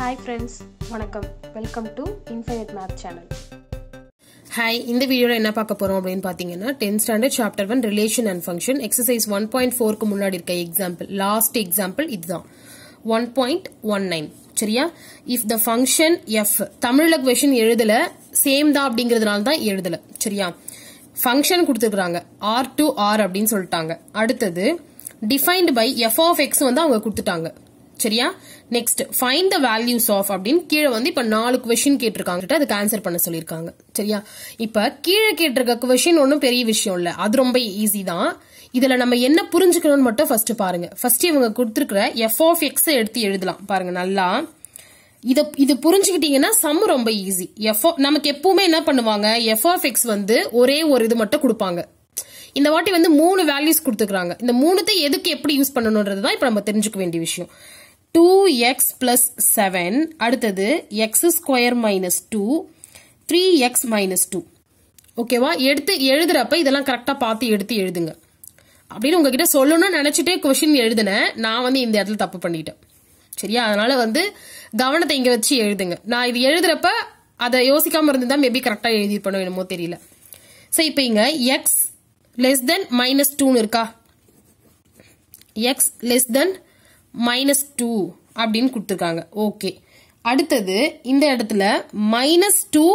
Hi friends வணக்கம். Welcome to infinite math channel hi இந்த வீடியோல என்ன பார்க்க போறோம் அப்படின்னு பாத்தீங்கன்னா tenth standard chapter one relation and function exercise one point ஃபோருக்கு முன்னாடி இருக்க எக்ஸாம்பிள் லாஸ்ட் எக்ஸாம்பிள் இதுதான். ஒன் பாயிண்ட் ஒன் நைன் சரியா? இஃப் த ஃபங்க்ஷன் எஃப் தமிழில் கொஷின் எழுதல சேம் தான் அப்படிங்கிறதுனால தான் எழுதல. சரியா? ஃபங்க்ஷன் கொடுத்துருக்குறாங்க. ஆர் டு ஆர் அப்படின்னு சொல்லிட்டாங்க. அடுத்தது defined by F of X வந்து அவங்க கொடுத்துட்டாங்க. சரியா? Next find the values of அப்படின்னு கீழே வந்து இப்போ நாலு கொஷின் கேட்டிருக்காங்க. அதுக்கு ஆன்சர் பண்ண சொல்லியிருக்காங்க. சரியா? இப்போ கீழே கேட்டிருக்க கொஷின் ஒன்றும் பெரிய விஷயம் இல்லை. அது ரொம்ப ஈஸி தான். இதுல நம்ம என்ன புரிஞ்சுக்கணும்னு மட்டும் ஃபர்ஸ்ட் பாருங்க. ஃபர்ஸ்ட் இவங்க கொடுத்துருக்கிற எஃப் ஆஃப் எக்ஸ் எடுத்து எழுதலாம். பாருங்க நல்லா. இத இது புரிஞ்சுக்கிட்டீங்கன்னா சம் ரொம்ப ஈஸி எஃப் நமக்கு எப்பவுமே என்ன பண்ணுவாங்க? எஃப் ஆஃப் எக்ஸ் வந்து ஒரே ஒரு இது மட்டும் கொடுப்பாங்க. இந்த வாட்டி வந்து மூணு வேல்யூஸ் கொடுத்துக்கிறாங்க இந்த மூணுத்தை எதுக்கு எப்படி யூஸ் பண்ணணும்ன்றது தான் இப்ப நம்ம தெரிஞ்சுக்க வேண்டிய விஷயம். டூ எக்ஸ் பிளஸ் செவன் அடுத்தது X square minus two three X minus two ஓகேவா எடுத்து எழுதுறப்ப இதெல்லாம் கரெக்டாக பார்த்து எடுத்து எழுதுங்க. அப்படின்னு உங்ககிட்ட சொல்லணும்னு நினச்சிட்டே கொஷின் எழுதினேன் நான் வந்து இந்த இடத்துல தப்பு பண்ணிட்டேன். சரியா? அதனால வந்து கவனத்தை இங்க வச்சு எழுதுங்க. நான் இது எழுதுறப்ப அதை யோசிக்காம இருந்துதான் மேபி கரெக்டா எழுதிருப்பணும் என்னமோ தெரியல. சோ இப்போ இங்க எக்ஸ் லெஸ் தென் மைனஸ் டூன்னு இருக்கா? X less than minus two அப்படின்னு கொடுத்துருக்காங்க. ஓகே அடுத்தது இந்த இடத்துல minus two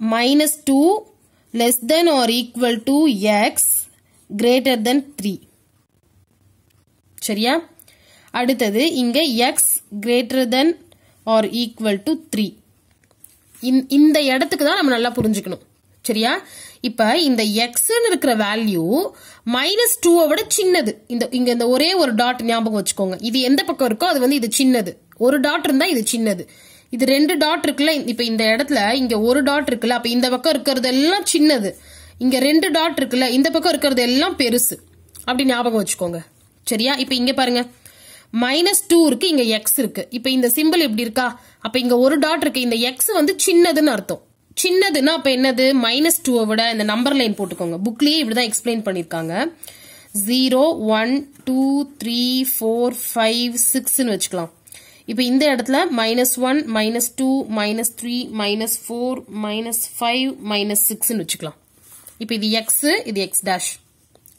minus two less than or equal to X greater than three சரியா? அடுத்தது இங்க X greater than or equal to three இந்த இடத்துக்கு தான் நம்ம நல்லா புரிஞ்சுக்கணும். சரியா? இப்ப இந்த எக்ஸ்ன்னு இருக்கிற வேல்யூ மைனஸ் டூவை விட சின்னது. இந்த இங்க இந்த ஒரே ஒரு டாட் ஞாபகம் வச்சுக்கோங்க. இது எந்த பக்கம் இருக்கோ அது வந்து இது சின்னது. ஒரு டாட் இருந்தா இது சின்னது. இது ரெண்டு டாட் இருக்குல்ல இப்ப இந்த இடத்துல இங்க ஒரு டாட் இருக்குல்ல அப்ப இந்த பக்கம் இருக்கிறது எல்லாம் சின்னது. இங்க ரெண்டு டாட் இருக்குல்ல இந்த பக்கம் இருக்கிறது எல்லாம் பெருசு. அப்படி ஞாபகம் வச்சுக்கோங்க. சரியா? இப்ப இங்க பாருங்க. மைனஸ் டூ இருக்கு இங்க எக்ஸ் இருக்கு. இப்ப இந்த சிம்பிள் எப்படி இருக்கா? அப்ப இங்க ஒரு டாட் இருக்கு இந்த எக்ஸ் வந்து சின்னதுன்னு அர்த்தம். சின்னதுன்னா அப்ப என்னது? மைனஸ் டூவை விட இந்த நம்பர் லைன் போட்டுக்கோங்க. புக்லயே இப்படிதான் எக்ஸ்பிளைன் பண்ணிருக்காங்க zero one two three four five சிக்ஸ்ன்னு வச்சுக்கலாம். இப்போ இந்த இடத்துல minus one minus two minus three minus four minus five minus சிக்ஸ்ன்னு வச்சுக்கலாம். இப்போ இது எக்ஸ் இது எக்ஸ் டேஷ்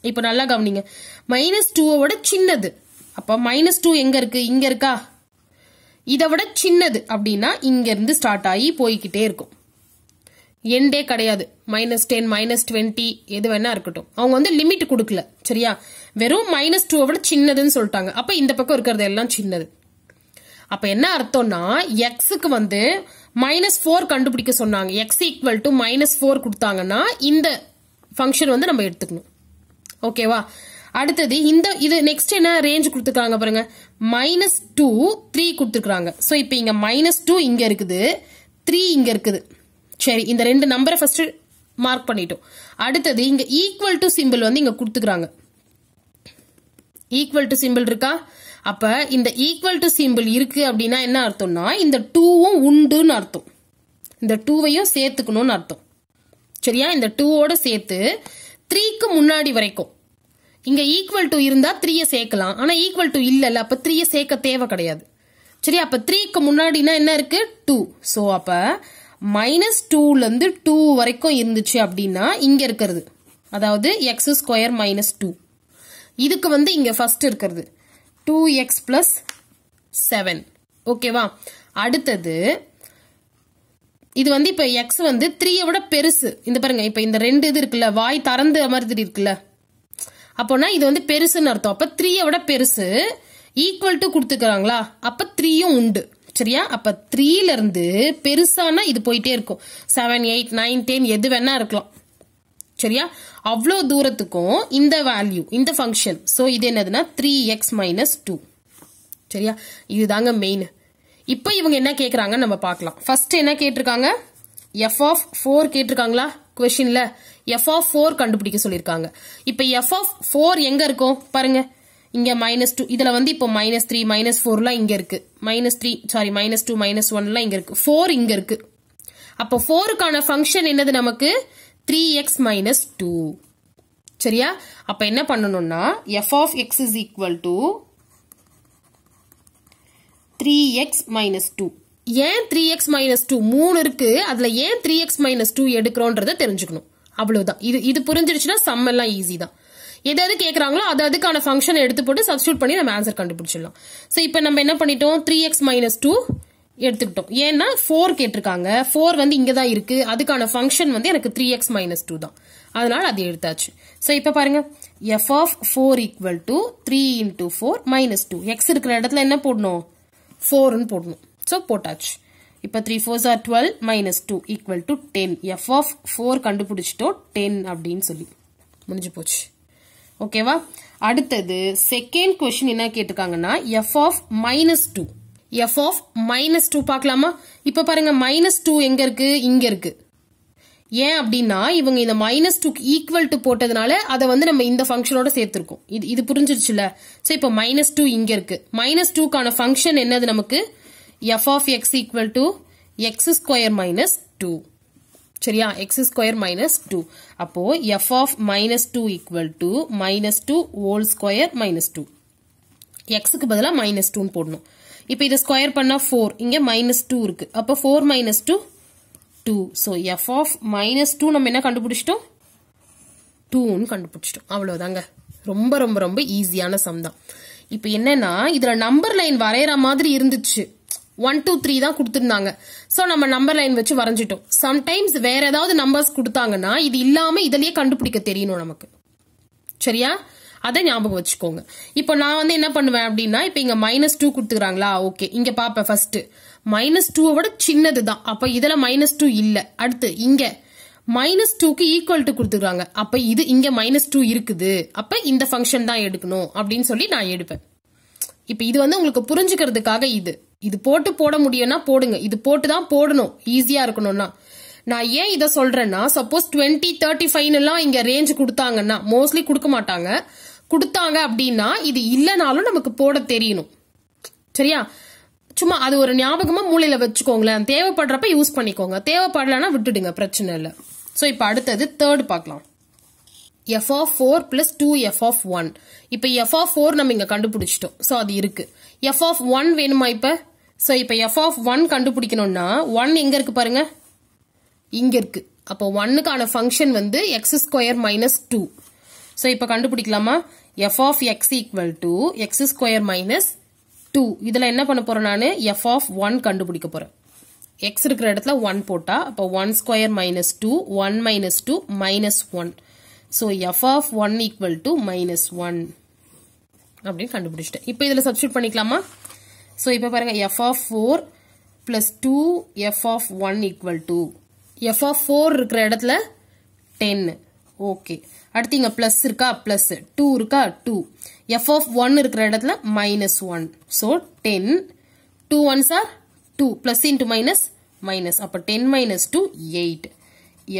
இப்போ நல்லா கவனிங்க. மைனஸ் டூவை விட சின்னது. அப்ப மைனஸ் டூ எங்க இருக்கு? இங்க இருக்கா? இதை விட சின்னது அப்படின்னா இங்க இருந்து ஸ்டார்ட் ஆகி போய்கிட்டே இருக்கும். எண்டே கிடையாது. மைனஸ் டென் மைனஸ் டுவெண்ட்டி எது வேணா இருக்கட்டும். அவங்க வந்து லிமிட் கொடுக்கல சரியா? வெறும் மைனஸ் டூ விட சின்னதுன்னு சொல்லிட்டாங்க. அப்ப இந்த பக்கம் இருக்கிறது எல்லாம் சின்னது. அப்ப என்ன அர்த்தம்னா எக்ஸுக்கு வந்து மைனஸ் ஃபோர் கண்டுபிடிக்க சொன்னாங்க. X equal to minus four கொடுத்தாங்கன்னா இந்த ஃபங்க்ஷன் வந்து நம்ம எடுத்துக்கணும். ஓகேவா அடுத்தது இந்த இது நெக்ஸ்ட் என்ன ரேஞ்ச் கொடுத்துருக்காங்க பாருங்க. மைனஸ் டூ த்ரீ கொடுத்துருக்காங்க. ஸோ இப்போ இங்க மைனஸ் டூ இங்க இருக்குது த்ரீ இங்க இருக்குது. சரி இந்த ரெண்டு நம்பரை ஃபர்ஸ்ட் மார்க் பண்ணிட்டோம். அடுத்தது இங்க ஈக்குவல் டு சிம்பிள் வந்து இங்க கொடுத்துக்கிறாங்க. ஈக்குவல் டு சிம்பிள் இருக்கா? அப்ப இந்த ஈக்குவல் டு சிம்பிள் இருக்கு அப்படின்னா என்ன அர்த்தம்னா இந்த டூவும் உண்டுன்னு அர்த்தம். இந்த டூவையும் சேர்த்துக்கணும்னு அர்த்தம். சரியா? இந்த டூவோட சேர்த்து த்ரீக்கு முன்னாடி வரைக்கும். இங்க ஈக்குவல் டு இருந்தா த்ரீய சேர்க்கலாம். ஆனா ஈக்குவல் டு இல்லல்ல அப்ப த்ரீய சேர்க்க தேவை கிடையாது. சரி அப்ப த்ரீக்கு முன்னாடினா என்ன இருக்கு? டூ சோ அப்ப மைனஸ் டூலேருந்து டூ வரைக்கும் இருந்துச்சு அப்படின்னா இங்கே இருக்கிறது. அதாவது எக்ஸ் ஸ்கொயர் மைனஸ் டூ இதுக்கு வந்து இங்கே ஃபர்ஸ்ட் இருக்கிறது. டூ எக்ஸ் பிளஸ் செவன் ஓகேவா அடுத்தது இது வந்து இப்போ எக்ஸ் வந்து த்ரீயை விட பெருசு. இந்த பாருங்க இப்போ இந்த ரெண்டு இது இருக்குல்ல வாய் திறந்து மாதிரி இருக்குல்ல. அப்போனா இது வந்து பெருசுன்னு அர்த்தம். அப்போ த்ரீயை விட பெருசு ஈக்குவல் டு கொடுத்துக்கிறாங்களா? அப்போ த்ரீயும் உண்டு. சரியா? அப்ப த்ரீல இருந்து பெருசானா இது போயிட்டே இருக்கும். செவன் எயிட் நைன் டென் எது வேணா இருக்கலாம். சரியா? அவ்வளோ தூரத்துக்கும் இந்த வேல்யூ இந்த ஃபங்க்ஷன் ஸோ இது என்னதுன்னா த்ரீ எக்ஸ் மைனஸ் டூ சரியா? இதுதாங்க மெயின் இப்போ இவங்க என்ன கேட்குறாங்கன்னு நம்ம பார்க்கலாம். ஃபர்ஸ்ட் என்ன கேட்டிருக்காங்க? எஃப் ஆஃப் ஃபோர் கேட்டிருக்காங்களா? கொஸ்டின்ல எஃப் ஆஃப் ஃபோர் கண்டுபிடிக்க சொல்லியிருக்காங்க. இப்போ எஃப் ஆஃப் ஃபோர் எங்க இருக்கும்? பாருங்க. இங்க மைனஸ் டூ இதுல வந்து இப்போ மைனஸ் த்ரீ மைனஸ் ஃபோர்லாம் இங்க இருக்கு. Minus three sorry minus two minus ஒன்லாம் இங்க இருக்கு. ஃபோர் இங்க இருக்கு. அப்போ ஃபோருக்கான ஃபங்க்ஷன் என்னது நமக்கு? த்ரீ எக்ஸ் மைனஸ் டூ சரியா? அப்ப என்ன பண்ணணும்னா F of X is equal to three X minus two ஏன் த்ரீ எக்ஸ் மைனஸ் டூ மூணு இருக்கு. அதுல ஏன் த்ரீ எக்ஸ் மைனஸ் டூ எடுக்கிறோன்றத தெரிஞ்சுக்கணும். அவ்வளவுதான். இது இது புரிஞ்சிருச்சுன்னா சம் எல்லாம் ஈஸி தான். எது எது கேட்குறாங்களோ அது அதுக்கான ஃபங்க்ஷன் எடுத்து போட்டு சப்ஸ்டியூட் பண்ணி நம்ம ஆன்சர் கண்டுபிடிச்சிடலாம். ஸோ இப்போ நம்ம என்ன பண்ணிட்டோம்? த்ரீ எக்ஸ் மைனஸ் டூ எடுத்துக்கிட்டோம். ஏன்னா ஃபோர் கேட்டிருக்காங்க. ஃபோர் வந்து இங்கே தான் இருக்கு. அதுக்கான ஃபங்க்ஷன் வந்து எனக்கு த்ரீ எக்ஸ் மைனஸ் டூ தான். அதனால அது எடுத்தாச்சு. ஸோ இப்போ பாருங்க. F of four equal to three into four minus two X இருக்கிற இடத்துல என்ன போடணும்? ஃபோர்னு போடணும். ஸோ போட்டாச்சு. இப்போ three fours are twelve minus two equal to ten F of four கண்டுபிடிச்சிட்டோம். டென் அப்படின்னு சொல்லி. முடிஞ்சு போச்சு. ஓகேவா அடுத்தது செகண்ட் கொஸ்டின் என்ன கேட்டிருக்காங்கன்னா F of minus two F of minus two பார்க்கலாமா? இப்போ பாருங்க மைனஸ் டூ எங்க இருக்கு? இங்க இருக்கு. ஏன் அப்படின்னா இவங்க இந்த மைனஸ் டூக்கு ஈக்குவல் டு போட்டதுனால அதை வந்து நம்ம இந்த ஃபங்க்ஷனோட சேர்த்திருக்கோம். இது இது புரிஞ்சிருச்சுல? ஸோ இப்போ மைனஸ் டூ இங்க இருக்கு. மைனஸ் டூக்கான ஃபங்க்ஷன் என்னது நமக்கு? F of X equal to X square minus two சரியா? எக்ஸ் ஸ்கொயர் மைனஸ் டூ அப்போ F of minus two equal to minus two whole square minus two எக்ஸுக்கு பதிலாக மைனஸ் டூன்னு போடணும். இப்போ இதை ஸ்கொயர் பண்ணால் ஃபோர் இங்கே மைனஸ் டூ இருக்கு. அப்போ four minus two two so F of minus two நம்ம என்ன கண்டுபிடிச்சிட்டோம்? டூன்னு கண்டுபிடிச்சிட்டோம். அவ்வளோதாங்க ரொம்ப ரொம்ப ரொம்ப ஈஸியான சம் தான். இப்போ என்னன்னா இதில் நம்பர் லைன் வரைகிற மாதிரி இருந்துச்சு. ஒன் டூ த்ரீ தான் கொடுத்துருந்தாங்க. ஸோ நம்ம நம்பர் லைன் வச்சு வரைஞ்சிட்டோம். சம்டைம்ஸ் வேற ஏதாவது நம்பர்ஸ் கொடுத்தாங்கன்னா இது இல்லாம இதுலயே கண்டுபிடிக்க தெரியணும் நமக்கு. சரியா? அதை ஞாபகம் வச்சுக்கோங்க. இப்போ நான் வந்து என்ன பண்ணுவேன் அப்படின்னா இப்போ இங்க மைனஸ் டூ கொடுத்துக்கிறாங்களா? ஓகே இங்க பாப்பேன் ஃபர்ஸ்ட் மைனஸ் டூவை விட சின்னது தான். அப்போ இதுல மைனஸ் டூ இல்லை. அடுத்து இங்க. மைனஸ் டூக்கு ஈக்குவல் டு கொடுத்துருக்காங்க அப்ப இது இங்க மைனஸ் டூ இருக்குது. அப்ப இந்த ஃபங்க்ஷன் தான் எடுக்கணும் அப்படின்னு சொல்லி நான் எடுப்பேன். இப்ப இது வந்து உங்களுக்கு புரிஞ்சுக்கிறதுக்காக இது. இது போட்டு போட முடியும்னா போடுங்க. இது போட்டு தான் போடணும். ஈஸியா இருக்கணும்னா. நான் ஏன் இதை சொல்றேன்னா சப்போஸ் டுவெண்ட்டி தேர்ட்டி ஃபைவ்லாம் இங்க ரேஞ்ச் கொடுத்தாங்கன்னா மோஸ்ட்லி கொடுக்க மாட்டாங்க. கொடுத்தாங்க அப்படின்னா இது இல்லைனாலும் நமக்கு போட தெரியணும். சரியா? சும்மா அது ஒரு ஞாபகமா மூளையில வச்சுக்கோங்களேன். தேவைப்படுறப்ப யூஸ் பண்ணிக்கோங்க. தேவைப்படலன்னா விட்டுடுங்க. பிரச்சனை இல்லை. ஸோ இப்போ அடுத்தது தேர்ட் பார்க்கலாம். F of four plus two F of one இப்போ எஃப் ஆஃப் ஃபோர் நம்ம இங்கே கண்டுபிடிச்சிட்டோம். ஸோ அது இருக்கு. எஃப் ஆஃப் ஒன் வேணுமா இப்போ? ஸோ இப்போ எஃப் ஆஃப் ஒன் கண்டுபிடிக்கணும்னா ஒன் எங்கே இருக்கு பாருங்க? இங்கே இருக்கு. அப்போ ஒன்னுக்கான ஃபங்க்ஷன் வந்து X square minus two so இப்போ கண்டுபிடிக்கலாமா? F of X equal to X square minus two இதில் என்ன பண்ண போகிறேன் நான்? எஃப் ஆஃப் ஒன் கண்டுபிடிக்க போகிறேன் எக்ஸ் இருக்கிற இடத்துல ஒன் போட்டா அப்போ one square minus two one minus two minus one so F of one equal to minus one அப்படின்னு கண்டுபிடிச்சிட்டேன். இப்போ இதில் சப்ஸ்டியூட் பண்ணிக்கலாமா? ஸோ இப்போ பாருங்கள் F of four plus two F of one equal to F of four இருக்கிற இடத்துல டென்னு ஓகே அடுத்து இங்கே ப்ளஸ் இருக்கா? பிளஸ் டூ இருக்கா? டூ எஃப் ஆஃப் ஒன் இருக்கிற இடத்துல minus one so ten two ones are two plus into minus minus அப்போ ten minus two eight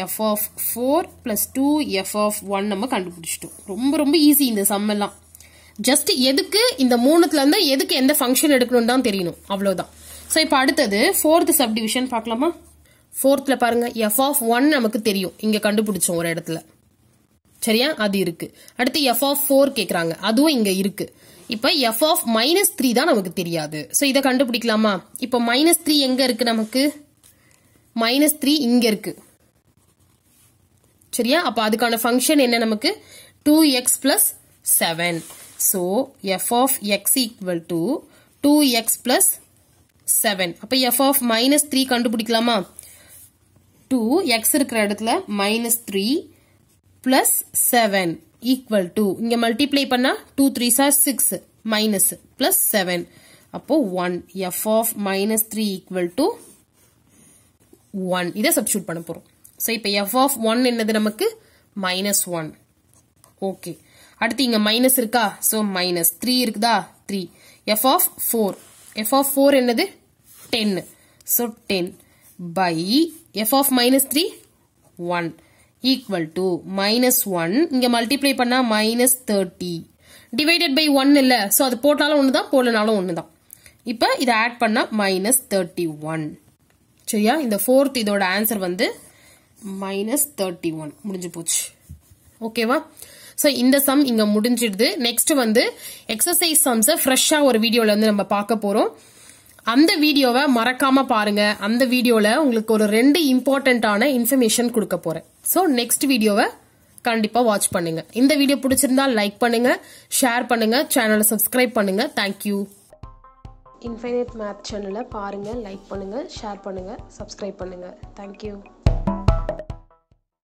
F of four plus two F of one நம்ம கண்டுபிடிச்சிட்டோம். ரொம்ப ரொம்ப easy இந்த சம்மெல்லாம் just எதுக்கு இந்த மூணுத்துல இருந்து எதுக்கு எந்த ஃபங்க்ஷன் எடுக்கணும்னு தான் தெரியணும். அவ்வளவுதான். ஸோ இப்போ அடுத்தது ஃபோர்த் சப்டிவிஷன் பார்க்கலாமா? ஃபோர்த்தில் பாருங்க எஃப் ஆஃப் ஒன் நமக்கு தெரியும். இங்கே கண்டுபிடிச்சோம் ஒரு இடத்துல. சரியா? அது இருக்கு. அடுத்து எஃப் ஆஃப் ஃபோர் கேட்குறாங்க அதுவும் இங்கே இருக்கு. இப்போ எஃப் ஆஃப் மைனஸ் த்ரீ தான் நமக்கு தெரியாது. ஸோ இதை கண்டுபிடிக்கலாமா? இப்போ மைனஸ் த்ரீ எங்கே இருக்கு நமக்கு? மைனஸ் த்ரீ இங்கே இருக்குது சரியா? அப்போ அதுக்கான ஃபங்க்ஷன் என்ன நமக்கு? Two X plus seven so F of X equal to two X plus seven அப்போ எஃப் ஆஃப் மைனஸ் த்ரீ கண்டுபிடிக்கலாமா? டூ எக்ஸ் இருக்கிற இடத்துல minus three plus seven equal to இங்க மல்டிப்ளை பண்ணா two three sir six minus plus seven அப்போ one F of minus three equal to one இதை substitute பண்ண போறோம். ஸோ இப்போ எஃப் ஆஃப் ஒன் என்னது நமக்கு? மைனஸ் ஒன் ஓகே அடுத்து இங்க மைனஸ் இருக்கா? ஸோ மைனஸ் த்ரீ இருக்குதா? Three F of four F of four என்னது? Ten so ten by F of minus three one equal to minus one இங்க மல்டிப்ளை பண்ணா minus thirty divided by one இல்ல. So அது போட்டாலும் ஒன்று தான் போடலனாலும் ஒன்று தான் இப்போ இதை ஆட் பண்ணா மைனஸ் தேர்ட்டி ஒன் சரியா? இந்த ஃபோர்த் இதோட ஆன்சர் வந்து மைனஸ் தேர்ட்டி ஒன் முடிஞ்சு போச்சு. ஓகேவா ஸோ இந்த சம் இங்க முடிஞ்சிடுது. நெக்ஸ்ட் வந்து எக்ஸசைஸ் சம்ஸை ஃப்ரெஷ்ஷாக ஒரு வீடியோல வந்து நம்ம பார்க்க போறோம். அந்த வீடியோவை மறக்காம பாருங்க. அந்த வீடியோல உங்களுக்கு ஒரு ரெண்டு இம்பார்ட்டண்ட்டான இன்ஃபர்மேஷன் கொடுக்க போறேன். ஸோ நெக்ஸ்ட் வீடியோவை கண்டிப்பா வாட்ச் பண்ணுங்க. இந்த வீடியோ பிடிச்சிருந்தா லைக் பண்ணுங்க ஷேர் பண்ணுங்க சேனலை சப்ஸ்கிரைப் பண்ணுங்க. தேங்க்யூ இன்ஃபைனைட் மேத் சேனலை பாருங்கள் லைக் பண்ணுங்கள் ஷேர் பண்ணுங்கள் சப்ஸ்கிரைப் பண்ணுங்கள் தேங்க்யூ